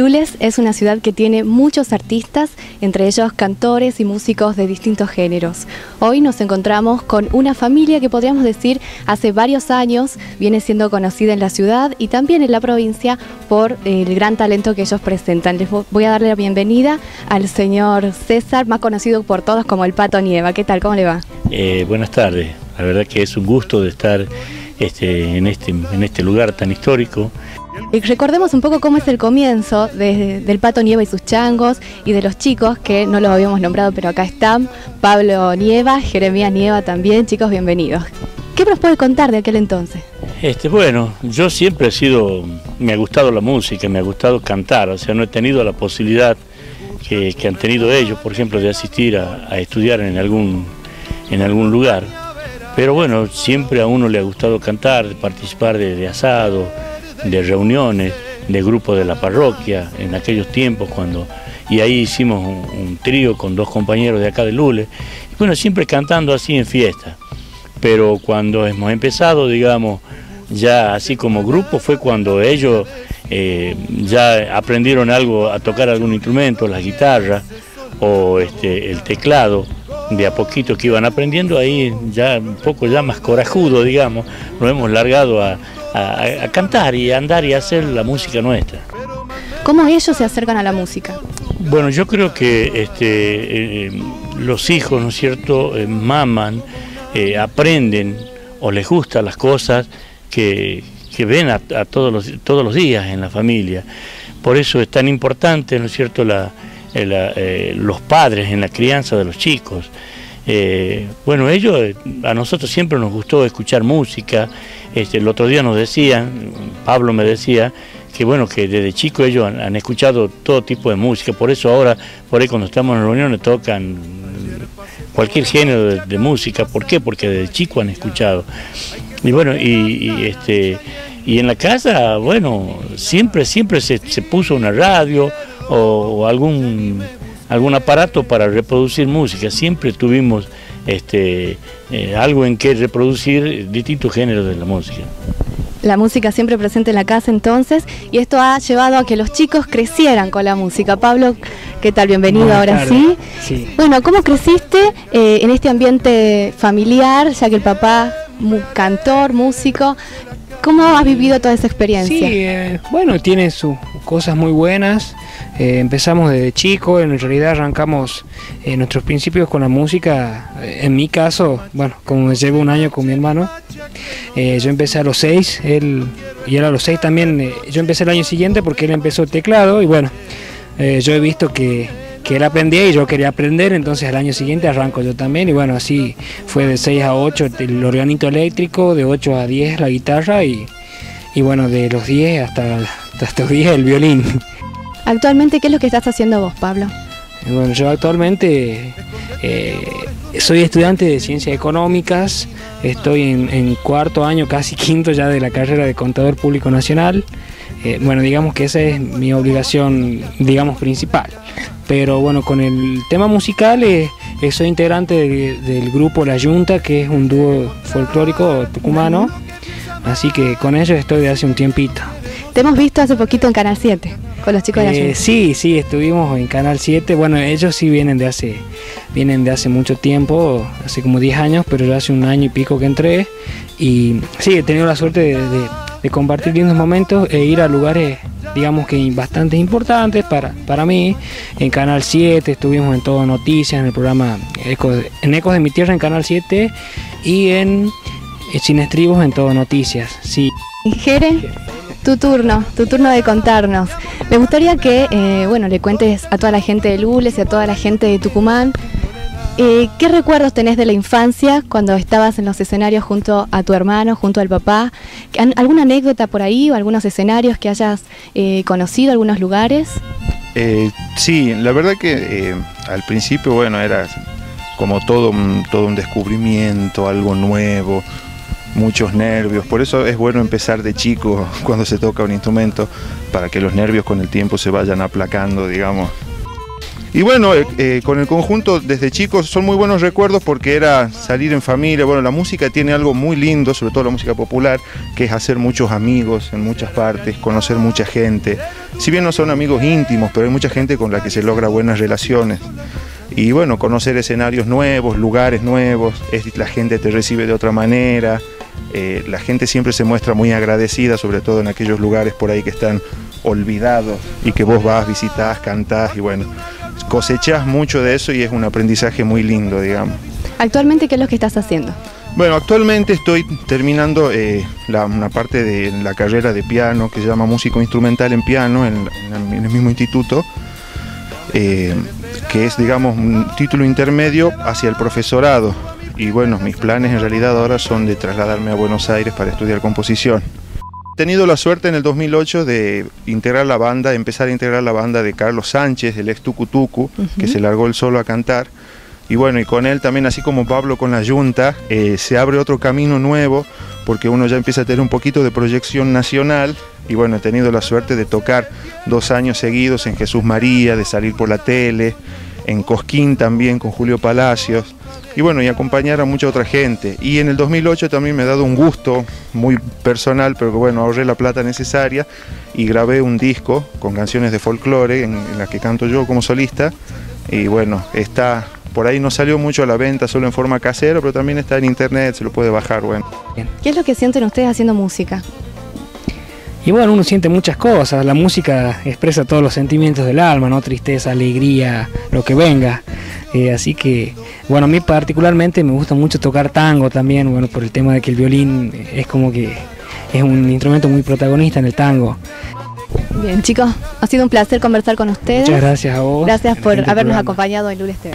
Lules es una ciudad que tiene muchos artistas, entre ellos cantores y músicos de distintos géneros. Hoy nos encontramos con una familia que podríamos decir hace varios años viene siendo conocida en la ciudad y también en la provincia por el gran talento que ellos presentan. Les voy a darle la bienvenida al señor César, más conocido por todos como el Pato Nieva. ¿Qué tal? ¿Cómo le va? Eh, buenas tardes. La verdad que es un gusto de estar este, este, en este lugar tan histórico. Y recordemos un poco cómo es el comienzo del Pato Nieva y sus changos y de los chicos que no los habíamos nombrado, pero acá están. Pablo Nieva, Jeremías Nieva también. Chicos, bienvenidos. ¿Qué nos puede contar de aquel entonces? Este, bueno, yo siempre he sido, me ha gustado la música, me ha gustado cantar, o sea, no he tenido la posibilidad que, han tenido ellos, por ejemplo, de asistir a, estudiar en algún, en algún lugar. Pero bueno, siempre a uno le ha gustado cantar, participar de, de asado, de reuniones, de grupos de la parroquia, en aquellos tiempos cuando... Y ahí hicimos un, trío con dos compañeros de acá de Lule. Y bueno, siempre cantando así en fiesta. Pero cuando hemos empezado, digamos, ya así como grupo, fue cuando ellos eh, ya aprendieron algo, a tocar algún instrumento, la guitarra o este, el teclado, de a poquito que iban aprendiendo, ahí ya un poco ya más corajudo, digamos, nos hemos largado a, a, cantar y a andar y a hacer la música nuestra. ¿Cómo ellos se acercan a la música? Bueno, yo creo que este, eh, los hijos, ¿no es cierto?, eh, maman, eh, aprenden o les gustan las cosas que, ven a, todos, los, todos los días en la familia. Por eso es tan importante, ¿no es cierto?, la, los padres en la crianza de los chicos. bueno, ellos, a nosotros siempre nos gustó escuchar música, este, el otro día nos decían, Pablo me decía, que bueno, que desde chico ellos han, escuchado todo tipo de música, por eso ahora, por ahí cuando estamos en reuniones tocan cualquier género de, música, ¿por qué? Porque desde chico han escuchado. Y bueno, y, este y en la casa, bueno, siempre, siempre se, puso una radio o, algún algún aparato para reproducir música, siempre tuvimos este, eh, algo en que reproducir distintos géneros de la música. La música siempre presente en la casa entonces y esto ha llevado a que los chicos crecieran con la música. Pablo, ¿qué tal? Bienvenido ahora sí. Bueno, ¿cómo creciste eh, en este ambiente familiar, ya que el papá, cantor, músico, ¿Cómo has vivido toda esa experiencia? Sí, eh, bueno, tiene sus cosas muy buenas. Eh, empezamos desde chico, en realidad arrancamos eh, nuestros principios con la música. En mi caso, bueno, como llevo un año con mi hermano, yo empecé a los seis, él y él a los seis también. yo empecé el año siguiente porque él empezó el teclado y bueno, yo he visto que que él aprendía y yo quería aprender, entonces al año siguiente arranco yo también y bueno, así fue de 6 a 8 el organito eléctrico, de 8 a 10 la guitarra y, bueno, de los 10 hasta, hasta los 10 el violín. Actualmente, ¿qué es lo que estás haciendo vos, Pablo? Bueno, yo actualmente eh, soy estudiante de ciencias económicas, estoy en, cuarto año, casi quinto ya de la carrera de contador público nacional. Eh, bueno, digamos que esa es mi obligación, digamos, principal. Pero bueno, con el tema musical eh, eh, soy integrante del grupo La Yunta, que es un dúo folclórico tucumano. Así que con ellos estoy de hace un tiempito. Te hemos visto hace poquito en Canal 7, con los chicos de La eh, Yunta. Sí, sí, estuvimos en Canal 7. Bueno, ellos sí vienen de hace, vienen de hace mucho tiempo, hace como 10 años, pero yo hace un año y pico que entré. Y sí, he tenido la suerte de, de compartir lindos momentos e ir a lugares digamos que bastante importantes para, para mí. En Canal 7 estuvimos en Todo Noticias, en el programa en Ecos de mi Tierra en Canal 7 y en Sin Estribos en Todo Noticias. Sí. Jere, tu turno, tu turno de contarnos. Me gustaría que eh, bueno, le cuentes a toda la gente de Lules y a toda la gente de Tucumán eh, ¿Qué recuerdos tenés de la infancia cuando estabas en los escenarios junto a tu hermano, junto al papá? ¿Alguna anécdota por ahí o algunos escenarios que hayas eh, conocido, algunos lugares? Eh, sí, la verdad que al principio, bueno, era como todo todo un descubrimiento, algo nuevo, muchos nervios. Por eso es bueno empezar de chico cuando se toca un instrumento, para que los nervios con el tiempo se vayan aplacando, digamos. Y bueno, eh, eh, con el conjunto desde chicos son muy buenos recuerdos porque era salir en familia. Bueno, la música tiene algo muy lindo, sobre todo la música popular, que es hacer muchos amigos en muchas partes, conocer mucha gente, si bien no son amigos íntimos, pero hay mucha gente con la que se logra buenas relaciones. Y bueno, conocer escenarios nuevos, lugares nuevos, la gente te recibe de otra manera, eh, la gente siempre se muestra muy agradecida, sobre todo en aquellos lugares por ahí que están olvidados y que vos vas, visitas, cantás y bueno, cosechás mucho de eso y es un aprendizaje muy lindo, digamos. Actualmente, ¿qué es lo que estás haciendo? Bueno, actualmente estoy terminando eh, una parte de la carrera de piano que se llama músico instrumental en piano en, el mismo instituto, eh, que es, digamos, un título intermedio hacia el profesorado. Y bueno, mis planes en realidad ahora son de trasladarme a Buenos Aires para estudiar composición. He tenido la suerte en el 2008 de integrar la banda, empezar a integrar la banda de Carlos Sánchez, el ex Tucu que se largó el solo a cantar y bueno, y con él también, así como Pablo con la Junta, eh, se abre otro camino nuevo, porque uno ya empieza a tener un poquito de proyección nacional. Y bueno, he tenido la suerte de tocar dos años seguidos en Jesús María, de salir por la tele, en Cosquín también con Julio Palacios. Y bueno, y acompañar a mucha otra gente. Y en el 2008 también me ha dado un gusto muy personal, pero que bueno, ahorré la plata necesaria y grabé un disco con canciones de folclore en, en las que canto yo como solista. Y bueno, está por ahí no salió mucho a la venta, solo en forma casera, pero también está en internet, se lo puede bajar, bueno. ¿Qué es lo que sienten ustedes haciendo música? Y bueno, uno siente muchas cosas, la música expresa todos los sentimientos del alma, ¿no? Tristeza, alegría, lo que venga. Eh, así que, bueno, a mí particularmente me gusta mucho tocar tango también, bueno, por el tema de que el violín es como que es un instrumento muy protagonista en el tango. Bien, chicos, ha sido un placer conversar con ustedes. Muchas gracias a vos. Gracias por habernos acompañado en Lules TV.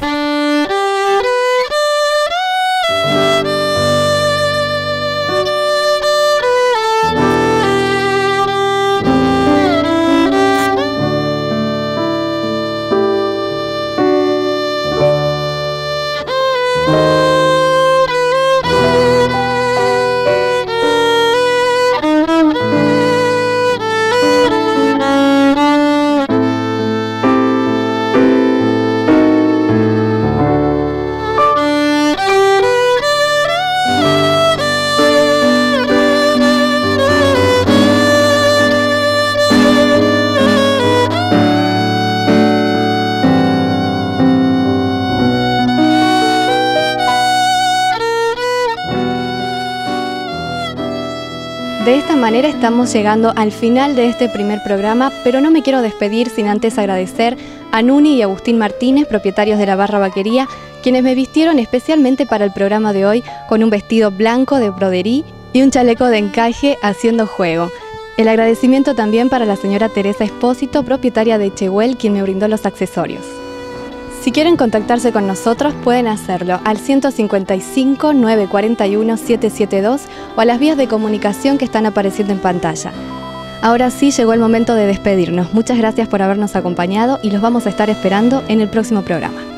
De esta manera estamos llegando al final de este primer programa, pero no me quiero despedir sin antes agradecer a Nuni y Agustín Martínez, propietarios de la Barra Vaquería, quienes me vistieron especialmente para el programa de hoy con un vestido blanco de broderí y un chaleco de encaje haciendo juego. El agradecimiento también para la señora Teresa Espósito, propietaria de Chehuel, quien me brindó los accesorios. Si quieren contactarse con nosotros pueden hacerlo al 155 941 772 o a las vías de comunicación que están apareciendo en pantalla. Ahora sí llegó el momento de despedirnos. Muchas gracias por habernos acompañado y los vamos a estar esperando en el próximo programa.